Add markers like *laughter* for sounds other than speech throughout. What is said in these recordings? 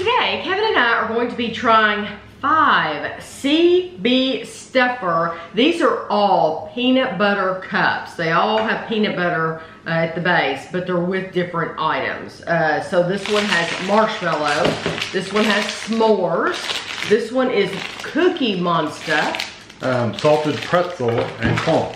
Today, Kevin and I are going to be trying five CB Stuffer. These are all peanut butter cups. They all have peanut butter uh, at the base, but they're with different items. Uh, so this one has marshmallow. This one has s'mores. This one is Cookie Monster. Um, salted pretzel and clump.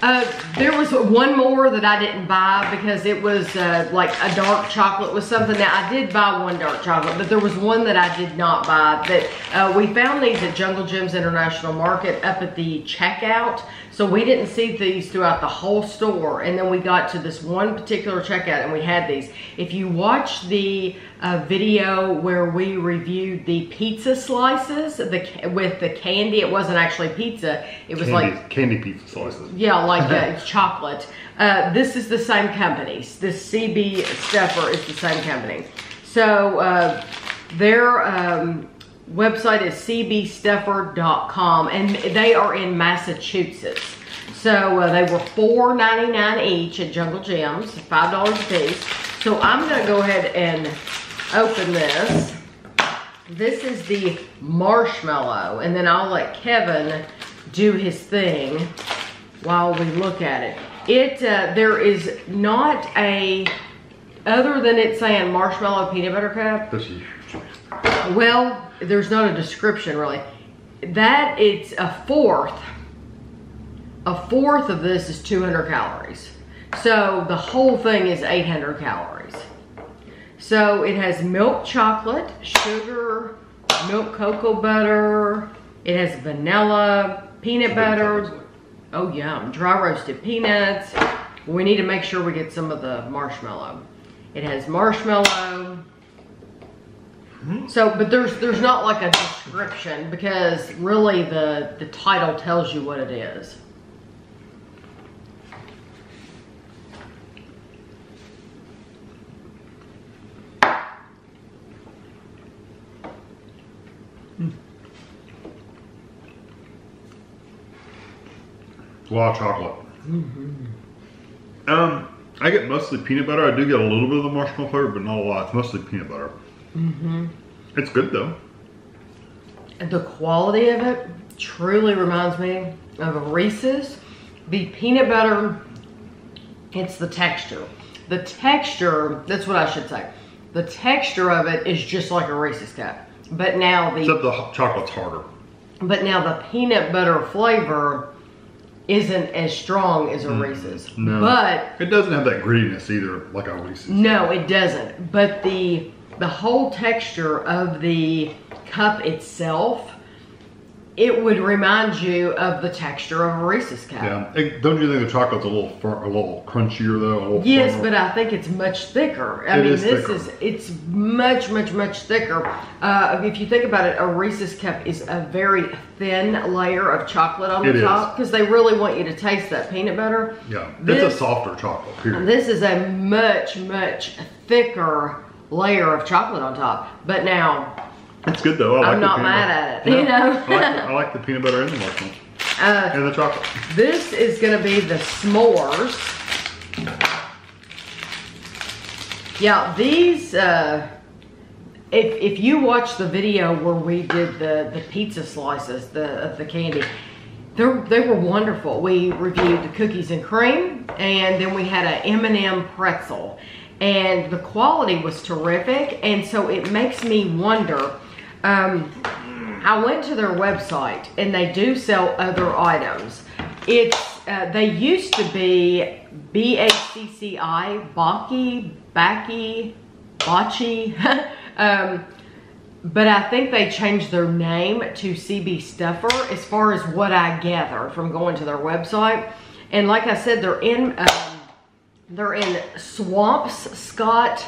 Uh, there was one more that I didn't buy because it was uh, like a dark chocolate with something. Now I did buy one dark chocolate, but there was one that I did not buy. That uh, we found these at Jungle Jim's International Market up at the checkout. So we didn't see these throughout the whole store. And then we got to this one particular checkout and we had these. If you watch the uh, video where we reviewed the pizza slices the, with the candy, it wasn't actually pizza. It was Candy, like candy pizza slices. yeah, like uh, chocolate. Uh, this is the same company. This CB Stuffer is the same company. So uh, their um, website is cbstuffer.com and they are in Massachusetts. So uh, they were $4.99 each at Jungle Jim's, $5 a piece. So I'm gonna go ahead and open this. This is the marshmallow and then I'll let Kevin do his thing while we look at it. It, uh, there is not a, other than it saying marshmallow peanut butter cup, This is well, there's not a description really. That it's a fourth, a fourth of this is 200 calories. So the whole thing is 800 calories. So it has milk chocolate, sugar, milk cocoa butter, it has vanilla, peanut butter, oh yum, dry roasted peanuts. We need to make sure we get some of the marshmallow. It has marshmallow, hmm? so, but there's there's not like a description because really the the title tells you what it is. A lot of chocolate. Um, I get mostly peanut butter. I do get a little bit of the marshmallow flavor, but not a lot. It's mostly peanut butter. Mm-hmm. It's good though. The quality of it truly reminds me of a Reese's. The peanut butter, it's the texture. The texture, that's what I should say. The texture of it is just like a Reese's cup. But now the Except the chocolate's harder. But now the peanut butter flavor isn't as strong as a mm-hmm. Reese's. No. But It doesn't have that grittiness either, like a Reese's. no, it doesn't. But the the whole texture of the cup itself, it would remind you of the texture of a Reese's cup. Yeah. It- don't you think the chocolate's a little fir- a little crunchier though? Little Yes, firmer? but I think it's much thicker. I It mean, is this thicker. is it's much, much, much thicker. Uh, if you think about it, a Reese's cup is a very thin layer of chocolate on It the top because they really want you to taste that peanut butter. yeah, This, it's a softer chocolate. Period. this is a much, much thicker layer of chocolate on top. But now, It's good though. I like I'm the not mad butter. at it, *laughs* you know? I, like the, I like the peanut butter and the marshmallow uh, and the chocolate. this is gonna be the s'mores. Yeah, these, uh, if, if you watch the video where we did the, the pizza slices, the, of the candy, they're, they were wonderful. We reviewed the cookies and cream, and then we had a M&M pretzel. And the quality was terrific, and so it makes me wonder, um, I went to their website, and they do sell other items. It's, uh, they used to be B-A-C-C-I, Baki, Baki, Bachi. *laughs* um, but I think they changed their name to CB Stuffer as far as what I gather from going to their website. And like I said, they're in, um, they're in Swampscott,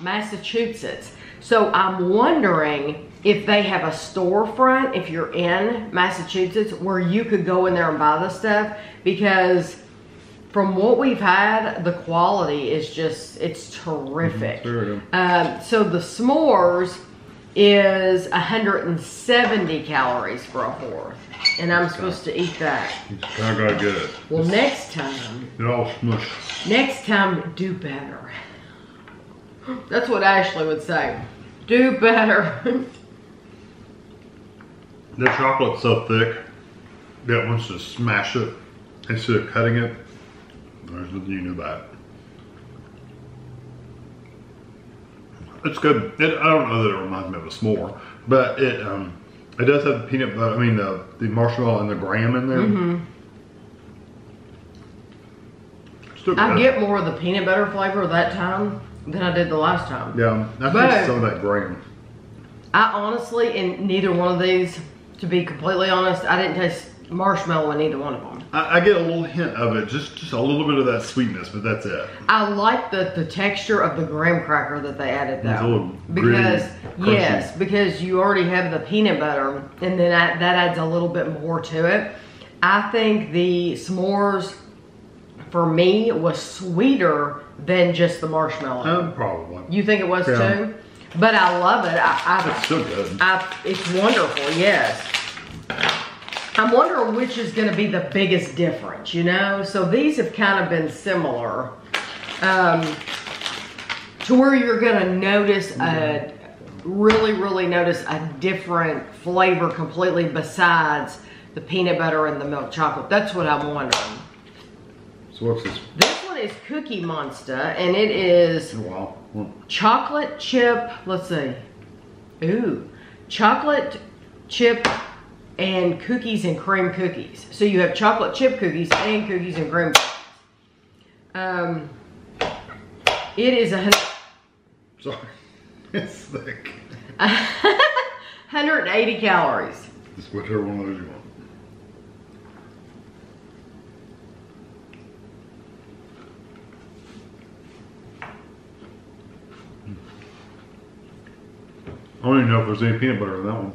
Massachusetts. So I'm wondering if they have a storefront, if you're in Massachusetts, where you could go in there and buy the stuff because from what we've had, the quality is just, it's terrific. Good. Um, so the s'mores is 170 calories for a fourth. And I'm supposed to eat that. I gotta get it. Well, next time, It all smushed. next time, do better. That's what Ashley would say. Do better. *laughs* The chocolate's so thick that once you smash it instead of cutting it, there's nothing you do about it. It's good. It, I don't know that it reminds me of a s'more, but it um, it does have the peanut butter. I mean the the marshmallow and the graham in there. Mm-hmm. Still I get more of the peanut butter flavor that time than I did the last time. Yeah, I think some of that graham. I honestly, in neither one of these, to be completely honest, I didn't taste marshmallow in either one of them. I, I get a little hint of it, just just a little bit of that sweetness, but that's it. I like the, the texture of the graham cracker that they added It's a though. little gritty, Because, crunchy. yes, because you already have the peanut butter and then that, that adds a little bit more to it. I think the s'mores, for me, was sweeter than just the marshmallow. Um, probably. You think it was Yeah. too? But I love it. I, It's I, still good. I, it's wonderful, yes. I'm wondering which is going to be the biggest difference, you know? So these have kind of been similar um, to where you're going to notice a, really, really notice a different flavor completely besides the peanut butter and the milk chocolate. That's what I'm wondering. So what's this? This one is Cookie Monster, and it is Oh, wow. Chocolate chip, let's see. Ooh, chocolate chip and cookies and cream cookies. So you have chocolate chip cookies and cookies and cream cookies. Um, it is a Sorry. *laughs* It's thick. *laughs* 180 calories. Just whichever one of those you want. I don't even know if there's any peanut butter in that one.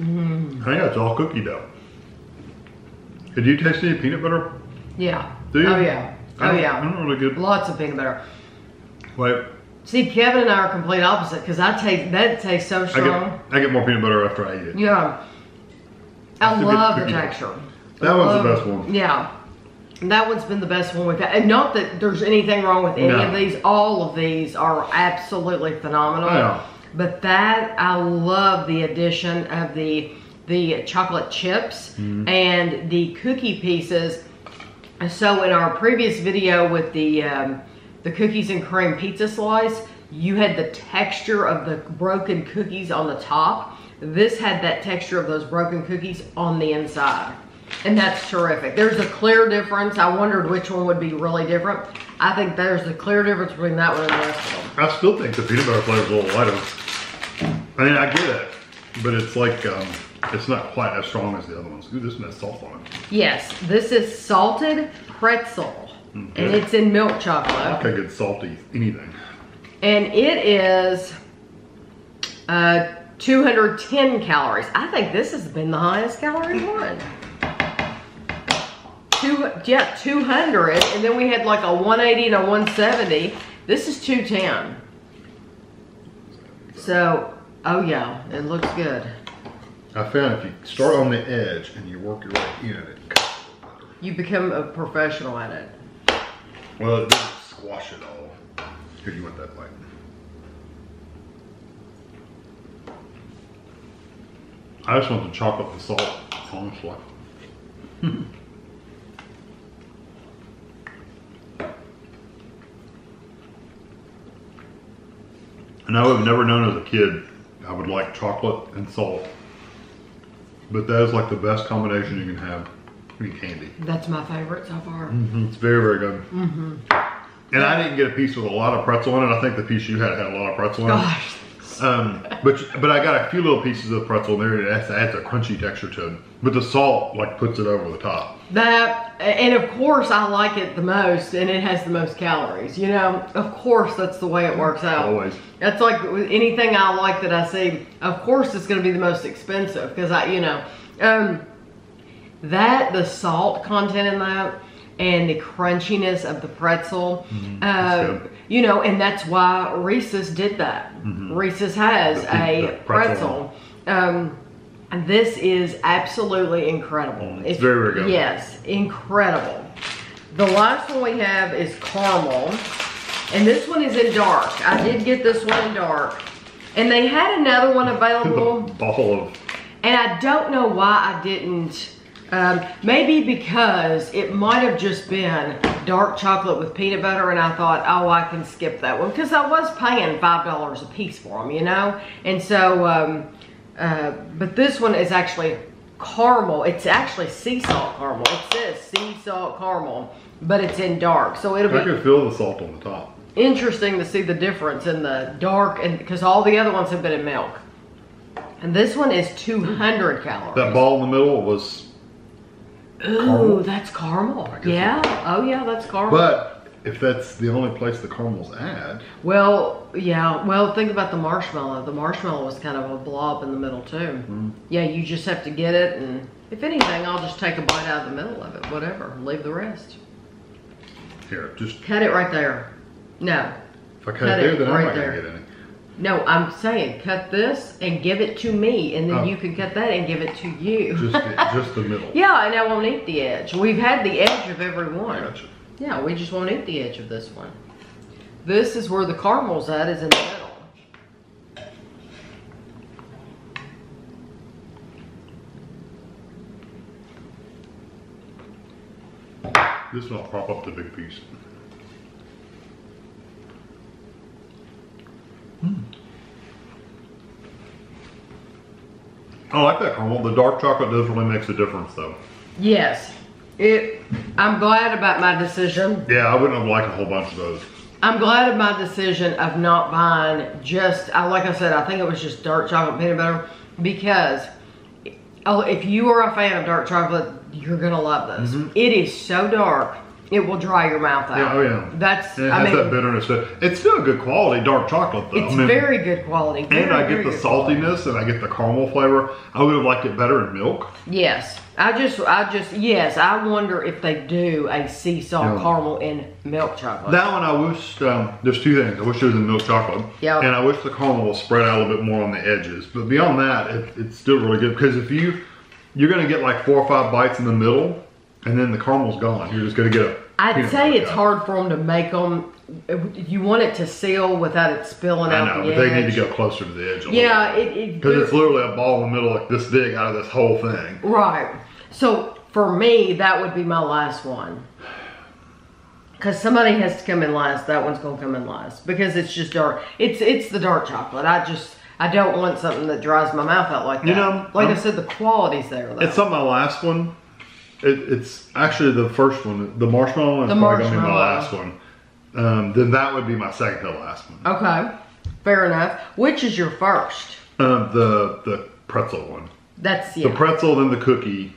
Mm-hmm. I think that's all cookie dough. Did you taste any peanut butter? Yeah. Do you? Oh yeah. I Oh I yeah. don't really good. Lots of peanut butter. Like See, Kevin and I are complete opposite because I taste that tastes so I strong. get, I get more peanut butter after I eat it. Yeah. I I love the texture. That one's the best one. Yeah. That one's been the best one we've had. And not that there's anything wrong with any No. of these. All of these are absolutely phenomenal. Yeah. But that I love the addition of the the chocolate chips Mm-hmm. and the cookie pieces. So in our previous video with the um, the cookies and cream pizza slice, you had the texture of the broken cookies on the top. This had that texture of those broken cookies on the inside. And that's terrific. There's a clear difference. I wondered which one would be really different. I think there's a clear difference between that one and the rest of them. I still think the peanut butter flavor is a little lighter. I mean, I get it, but it's like um, it's not quite as strong as the other ones. Ooh, this one has salt on it. Yes, this is salted pretzel. And it's in milk I chocolate. like a good salty anything. And it is uh, 210 calories. I think this has been the highest calorie one. Two, yeah, 200. And then we had like a 180 and a 170. This is 210. So, oh yeah, it looks good. I found if you start on the edge and you work your way in, it cuts a little better. You become a professional at it. Well, it doesn't squash it all. Here, you want that way. I just want the chocolate and salt, honestly. *laughs* and I would have never known as a kid I would like chocolate and salt. But that is like the best combination you can have in candy. That's my favorite so far. Mhm, It's very, very good. Mm-hmm. And I didn't get a piece with a lot of pretzel in it. I think the piece you had had a lot of pretzel in it. Gosh. Um, but but I got a few little pieces of pretzel in there. It adds, adds a crunchy texture to it. But the salt like puts it over the top. That and of course I like it the most, and it has the most calories. You know, of course that's the way it works out. Always. That's like anything I like that I see. Of course it's going to be the most expensive because I, you know, um, that the salt content in that and the crunchiness of the pretzel. Mm-hmm. uh, you know, and that's why Reese's did that. Reese's has Mm-hmm. The a the pretzel. pretzel. Um, this is absolutely incredible. It's very, very good. Yes, incredible. The last one we have is caramel. And this one is in dark. I did get this one in dark. And they had another one *laughs* available. ball of And I don't know why I didn't. Um, maybe because it might have just been dark chocolate with peanut butter, and I thought, oh, I can skip that one because I was paying five dollars a piece for them, you know. And so, um, uh, but this one is actually caramel. It's actually sea salt caramel. It says sea salt caramel, but it's in dark, so it'll I be could feel the salt on the top. interesting to see the difference in the dark and because all the other ones have been in milk. And this one is 200 calories. That ball in the middle was Ooh, caramel? that's caramel. guess Yeah. Oh, yeah, that's caramel. But if that's the only place the caramels add, well, yeah. Well, think about the marshmallow. The marshmallow was kind of a blob in the middle too. Mm-hmm. Yeah, you just have to get it, and if anything, I'll just take a bite out of the middle of it. Whatever. Leave the rest. here, just Cut it right there. No, if I cut, Cut it there, it then I'm not gonna get any. No. I'm saying cut this and give it to me, and then Oh. you can cut that and give it to you. Just the, *laughs* just the middle. yeah, and I won't eat the edge. We've had the edge of every one. Gotcha. Yeah, we just won't eat the edge of this one. This is where the caramel's at, is in the middle. This one'll prop up the big piece. Oh, I like that caramel. The dark chocolate does really makes a difference, though. Yes. It I'm glad about my decision. Yeah, I wouldn't have liked a whole bunch of those. I'm glad of my decision of not buying just I like I said, I think it was just dark chocolate peanut butter because oh, if you are a fan of dark chocolate, you're gonna love this. Mm-hmm. It is so dark, it will dry your mouth out. Yeah, oh yeah. That's And it I has mean that bitterness. It's still a good quality dark chocolate, though. it's I mean, very good quality. and I get the good quality. saltiness and I get the caramel flavor. I would have liked it better in milk. Yes. I just, I just, yes, I wonder if they do a sea salt Yeah. caramel in milk chocolate. That one I wish, um, there's two things. I wish it was in milk chocolate. Yeah. And I wish the caramel was spread out a little bit more on the edges. But beyond that, it, it's still really good because if you, you're going to get like four or five bites in the middle and then the caramel's gone. You're just going to get a. I'd say it's cup. hard for them to make them. You want it to seal without it spilling I out know, the but edge. they need to go closer to the edge. Yeah, it, it Because it's literally a ball in the middle like this big out of this whole thing. right. So for me, that would be my last one. Because somebody has to come in last. That one's gonna come in last because it's just dark. It's it's the dark chocolate. I just I don't want something that dries my mouth out like that. You know, like I I'm- said, the quality's there though. It's not my last one. It, it's actually the first one. The marshmallow one is The probably going to be my last one. Um, then that would be my second to last one. Okay, fair enough. Which is your first? Um, the the pretzel one. That's yeah. The pretzel, then the cookie.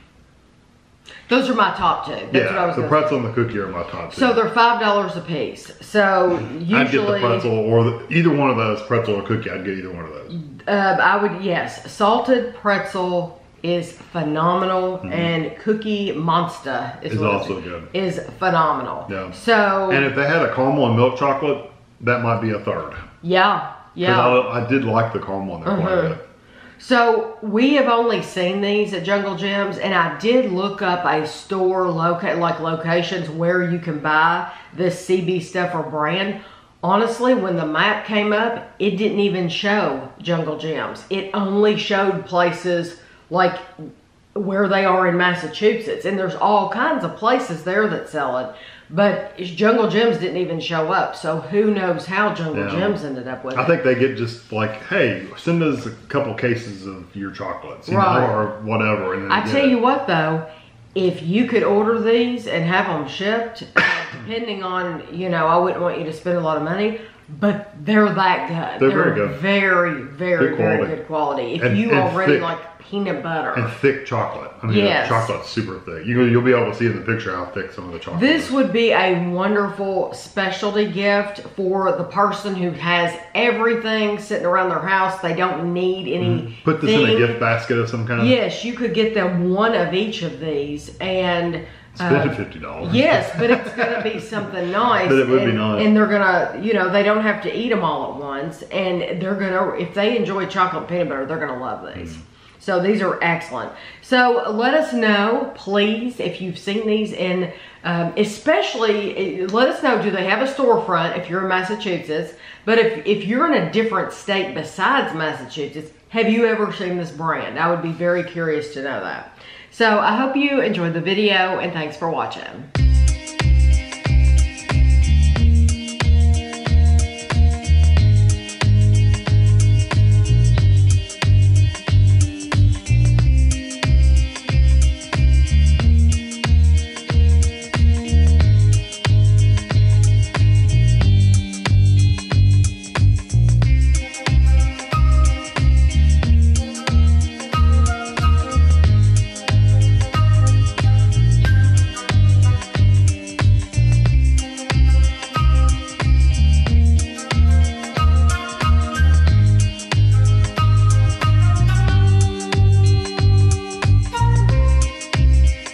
Those are my top two. That's what I yeah, the gonna pretzel and the cookie are my top two. So they're five dollars a piece. So usually I'd get the pretzel or the, either one of those, pretzel or cookie. I'd get either one of those. uh, I would yes, salted pretzel is phenomenal, and cookie monster is Is also good. Is phenomenal. Yeah. So And if they had a caramel and milk chocolate, that might be a third. yeah, yeah. I, I did like the caramel in there quite a Uh-huh. bit. So we have only seen these at Jungle Jim's, and I did look up a store locate like locations where you can buy this CB Stuffer brand. Honestly, when the map came up, it didn't even show Jungle Jim's. It only showed places like where they are in Massachusetts, and there's all kinds of places there that sell it. But Jungle Jim's didn't even show up, so who knows how Jungle Yeah. Ended up with I it. think they get just like, hey, send us a couple cases of your chocolates, you Right. know, or whatever. And I tell it. you what, though, if you could order these and have them shipped, depending on, you know, I wouldn't want you to spend a lot of money, but they're that good. They're very good. Very, very, Good very quality. good quality. If And- you and already thick. like peanut butter. and thick chocolate. I mean, Yes. chocolate's super thick. You, you'll be able to see in the picture how thick some of the chocolate This is. would be a wonderful specialty gift for the person who has everything sitting around their house. They don't need any. Mm-hmm. Put this in a gift basket of some kind. Yes, you could get them one of each of these and. Fifty dollars. Yes, but it's gonna be something *laughs* nice. but it would and, be nice. And they're gonna, you know, they don't have to eat them all at once. And they're gonna, if they enjoy chocolate peanut butter, they're gonna love these. Mm. So these are excellent. So let us know, please, if you've seen these in, um, especially eh, let us know, do they have a storefront if you're in Massachusetts? But if, if you're in a different state besides Massachusetts, have you ever seen this brand? I would be very curious to know that. So I hope you enjoyed the video and thanks for watching.